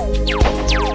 Música